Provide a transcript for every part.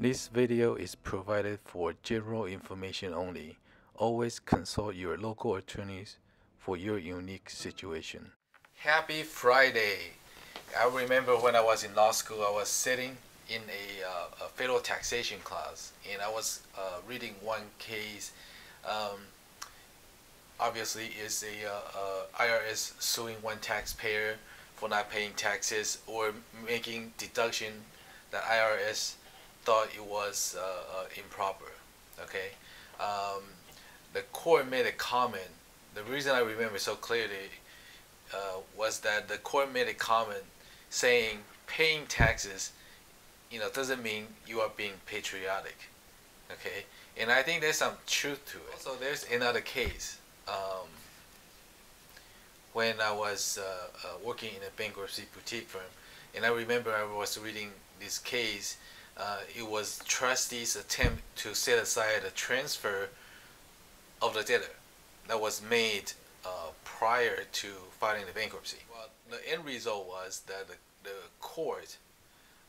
This video is provided for general information only. Always consult your local attorneys for your unique situation. Happy Friday! I remember when I was in law school, I was sitting in a, uh, a federal taxation class and I was uh, reading one case. Um, obviously, is a uh, IRS suing one taxpayer for not paying taxes or making deduction that IRS thought it was uh, uh, improper. Okay, um, the court made a comment. The reason I remember so clearly uh, was that the court made a comment saying paying taxes, you know, doesn't mean you are being patriotic. Okay, and I think there's some truth to it. So there's another case. Um, when I was uh, uh, working in a bankruptcy boutique firm, and I remember I was reading this case uh, it was trustees' attempt to set aside a transfer of the debtor that was made uh, prior to filing the bankruptcy. Well, the end result was that the, the court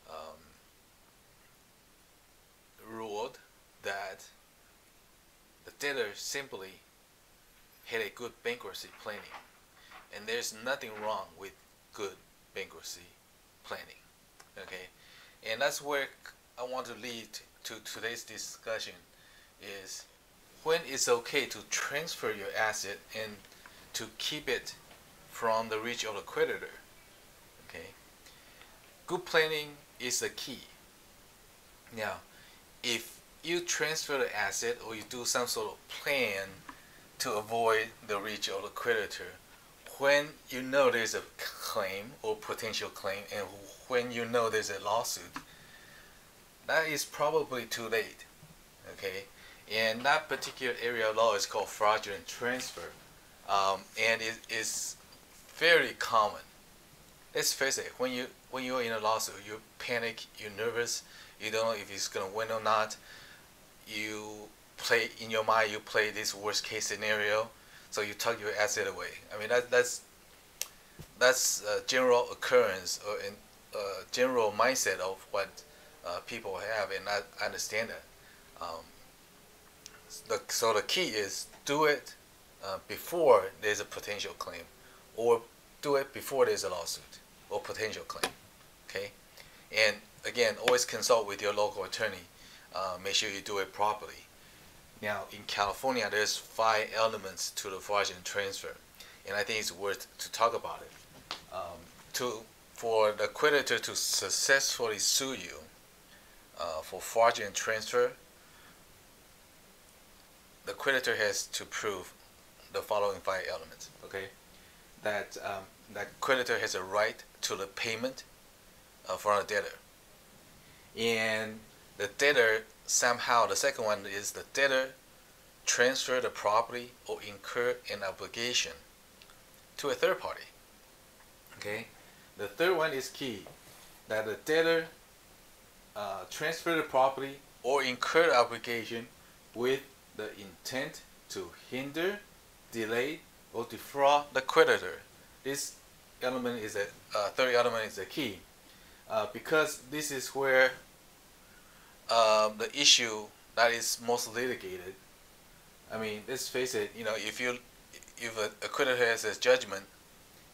um, ruled that the debtor simply had a good bankruptcy planning, and there's nothing wrong with good bankruptcy planning. Okay, and that's where I want to lead to today's discussion is when it's okay to transfer your asset and to keep it from the reach of the creditor. Okay. Good planning is the key. Now, if you transfer the asset or you do some sort of plan to avoid the reach of the creditor, when you know there's a claim or potential claim and when you know there's a lawsuit, that is probably too late. Okay, and that particular area of law is called fraudulent transfer, um, and it is very common. Let's face it. When you when you're in a lawsuit, you panic, you're nervous, you don't know if it's gonna win or not. You play in your mind. You play this worst case scenario, so you tuck your asset away. I mean that that's that's a general occurrence or a uh, general mindset of what uh, people have, and I, I understand that. Um, the, so the key is do it uh, before there's a potential claim, or do it before there's a lawsuit or potential claim. Okay, and again, always consult with your local attorney. Uh, make sure you do it properly. Now, in California, there's five elements to the fraudulent transfer, and I think it's worth to talk about it. Um, to for the creditor to successfully sue you, uh, for fraudulent transfer, the creditor has to prove the following five elements. Okay, that um, that creditor has a right to the payment uh, from the debtor, and the debtor somehow the second one is the debtor transfer the property or incur an obligation to a third party. Okay, the third one is key that the debtor uh, transfer the property or incur the obligation with the intent to hinder, delay, or defraud the creditor. This element is a uh, third element is a key uh, because this is where um, the issue that is most litigated. I mean, let's face it. You know, if you if a, a creditor has a judgment,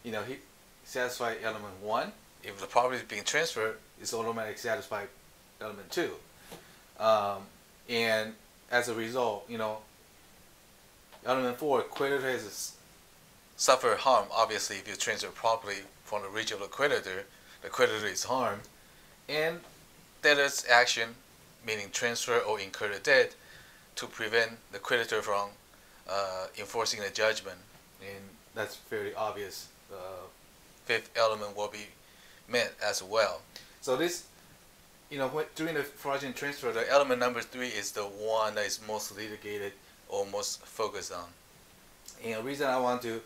you know, he satisfy element one. If the property is being transferred, it's automatically satisfied element two. Um, and as a result, you know, element four, creditor has suffered harm. Obviously, if you transfer property from the reach of the creditor, the creditor is harmed. And debtor's action, meaning transfer or incur the debt, to prevent the creditor from uh, enforcing the judgment. And that's fairly obvious. Uh, fifth element will be met as well. So this you know, when, during the fraudulent transfer, the element number three is the one that is most litigated or most focused on. And the reason I want to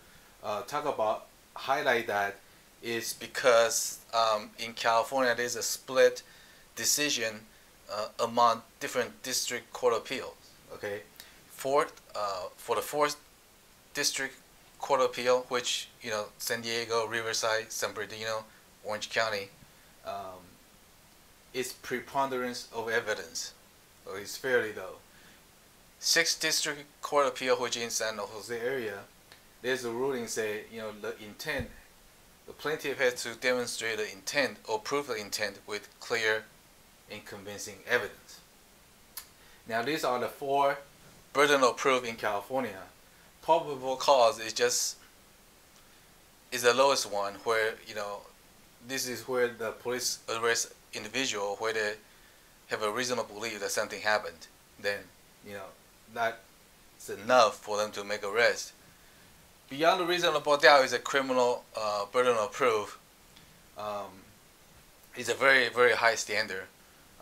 uh, talk about, highlight that, is because um, in California there's a split decision uh, among different district court appeals. Okay, fourth uh, for the fourth district court appeal, which you know San Diego, Riverside, San Bernardino, Orange County. Um, its preponderance of evidence. So it's fairly low. Sixth District Court of Appeal, which in San Jose area, there's a ruling say, you know, the intent, the plaintiff has to demonstrate the intent or prove the intent with clear and convincing evidence. Now these are the four burden of proof in California. Probable cause is just is the lowest one where you know this is where the police arrest individual where they have a reasonable belief that something happened. Then you know that's enough for them to make arrest. Beyond the reasonable doubt is a criminal uh, burden of proof. Um, it's a very very high standard,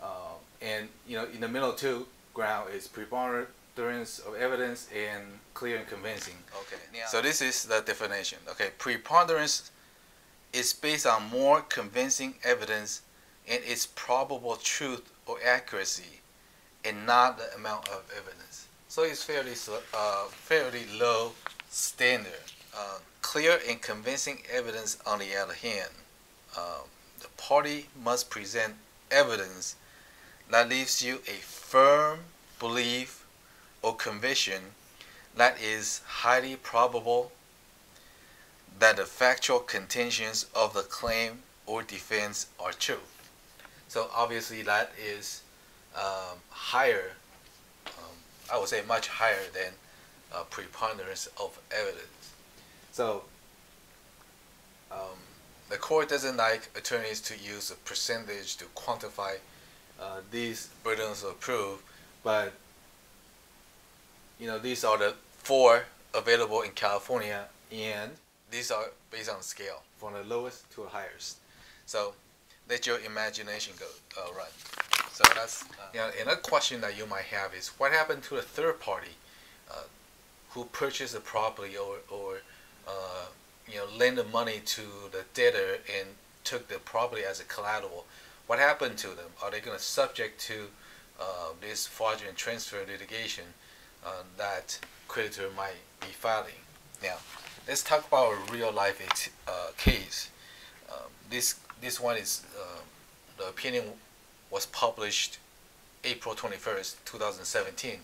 uh, and you know in the middle two ground is preponderance of evidence and clear and convincing. Okay. Yeah. So this is the definition. Okay, preponderance is based on more convincing evidence and its probable truth or accuracy, and not the amount of evidence. So it's fairly uh, fairly low standard. Uh, clear and convincing evidence, on the other hand, uh, the party must present evidence that leaves you a firm belief or conviction that is highly probable that the factual contentions of the claim or defense are true. So obviously that is um, higher, um, I would say much higher than uh, preponderance of evidence. So um, the court doesn't like attorneys to use a percentage to quantify uh, these burdens of proof, but you know these are the four available in California, and these are based on scale from the lowest to the highest. So let your imagination go uh, run. So that's uh, you know another question that you might have is what happened to the third party uh, who purchased the property or or uh, you know lend the money to the debtor and took the property as a collateral what happened to them? Are they going to subject to uh, this fraudulent transfer litigation uh, that creditor might be filing? Now, let's talk about a real life case. Um, this this one is uh, the opinion was published April 21st, 2017,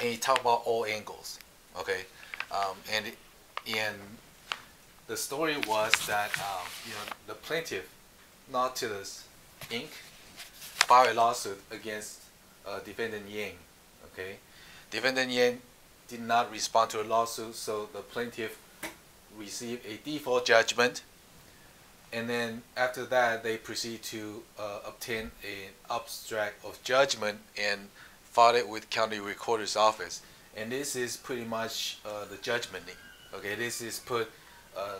and he talked about all angles. Okay, um, and and the story was that um, you know the plaintiff Nautilus Inc. filed a lawsuit against uh, defendant Yang. Okay, defendant Yang did not respond to a lawsuit, so the plaintiff received a default judgment. And then after that, they proceed to uh, obtain an abstract of judgment and file it with county recorder's office. And this is pretty much uh, the judgment. Okay, this is put uh,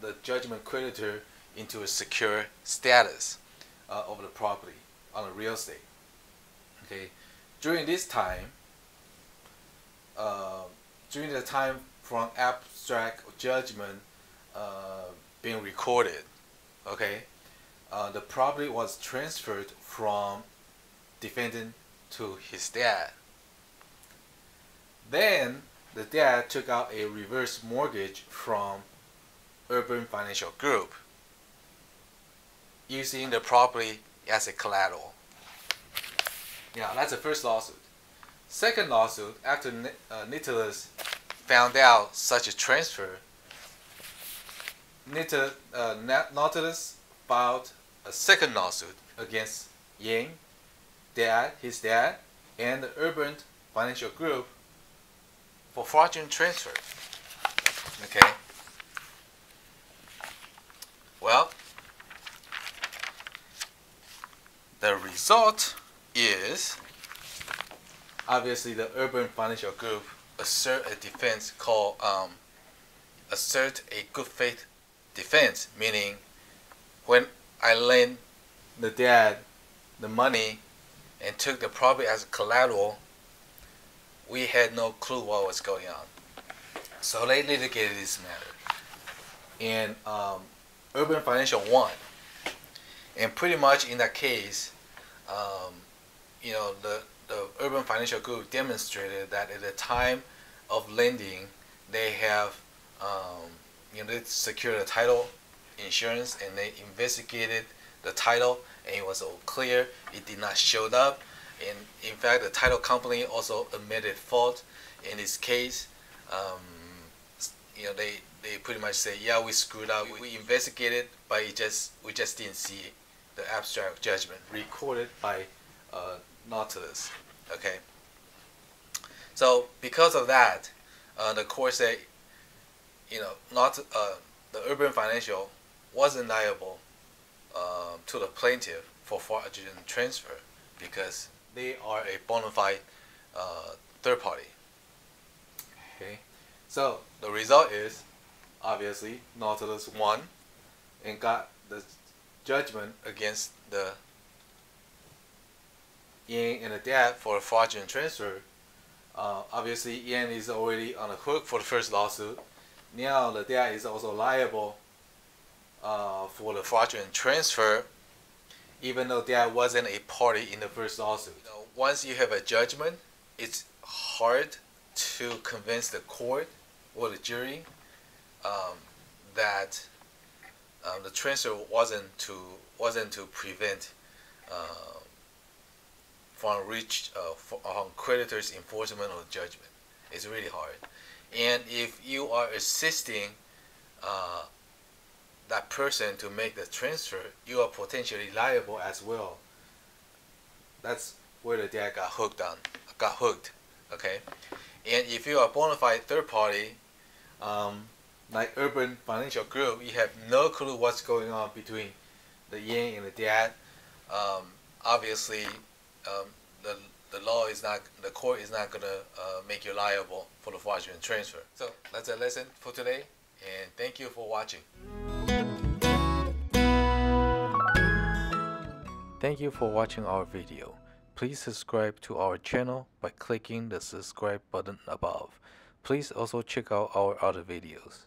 the judgment creditor into a secure status uh, of the property on the real estate. Okay, during this time, uh, during the time from abstract judgment uh, being recorded, okay, uh, the property was transferred from defendant to his dad. Then the dad took out a reverse mortgage from Urban Financial Group using the property as a collateral. Yeah, that's the first lawsuit. Second lawsuit, after uh, Nicholas found out such a transfer, Nita, uh, Nautilus filed a second lawsuit against Yang, dad, his dad, and the Urban Financial Group for fraudulent transfer. Okay. Well, The result is obviously the urban financial group assert a defense called um, assert a good faith defense, meaning when I lend the dad the money and took the property as collateral, we had no clue what was going on. So they litigated this matter. And um, Urban Financial won. And pretty much in that case, um, you know, the, the Urban Financial Group demonstrated that at the time of lending, they have, um, you know, they secured a title insurance and they investigated the title and it was all clear. It did not show up. And in fact, the title company also admitted fault in this case. Um, you know, they, they pretty much say, yeah, we screwed up. We, we investigated, but it just we just didn't see the abstract judgment recorded by uh, Nautilus. Okay. So because of that, uh, the court said, you know, not uh, the Urban Financial wasn't liable um, to the plaintiff for fraudulent transfer because they are a bona fide uh, third party. Okay, so the result is obviously Nautilus won and got the judgment against the Yen and the dad for fraudulent transfer. Uh, obviously, Yen is already on the hook for the first lawsuit. Now the dad is also liable uh, for the fraudulent transfer, even though dad wasn't a party in the first lawsuit. Once you have a judgment, it's hard to convince the court or the jury um, that um, the transfer wasn't to wasn't to prevent uh, from reach uh, creditors enforcement of judgment. It's really hard, and if you are assisting uh, that person to make the transfer, you are potentially liable as well. That's where the dad got hooked on, got hooked. Okay, and if you are a bona fide third party, um, like Urban Financial Group, you have no clue what's going on between the yen and the dad. Um, obviously, um, the is not, the court is not gonna uh, make you liable for the fraudulent transfer. So that's a lesson for today, and thank you for watching. Thank you for watching our video. Please subscribe to our channel by clicking the subscribe button above. Please also check out our other videos.